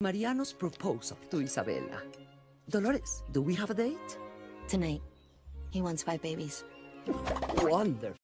Mariano's proposal to Isabella. Dolores, do we have a date? Tonight. He wants five babies. Wonderful.